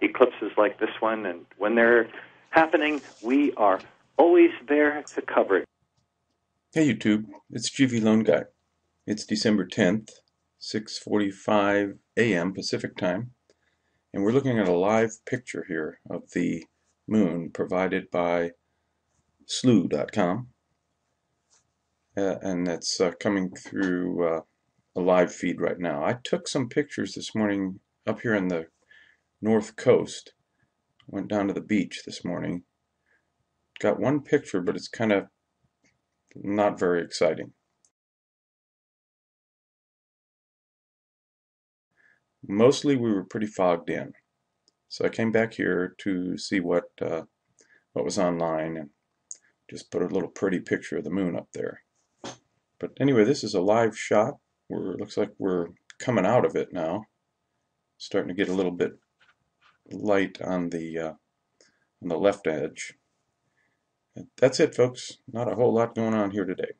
eclipses like this one, and when they're happening, we are always there to cover it. Hey YouTube, it's GV Loan Guy. It's December 10th, 6:45 a.m. Pacific Time, and we're looking at a live picture here of the moon provided by Slooh.com, uh, and that's uh, coming through uh, a live feed right now. I took some pictures this morning up here in the north coast. Went down to the beach this morning. Got one picture, but it's kind of not very exciting. Mostly we were pretty fogged in. So I came back here to see what uh, what was online and just put a little pretty picture of the moon up there. But anyway, this is a live shot. We're looks like we're coming out of it now. Starting to get a little bit light on the uh, on the left edge. That's it, folks. Not a whole lot going on here today.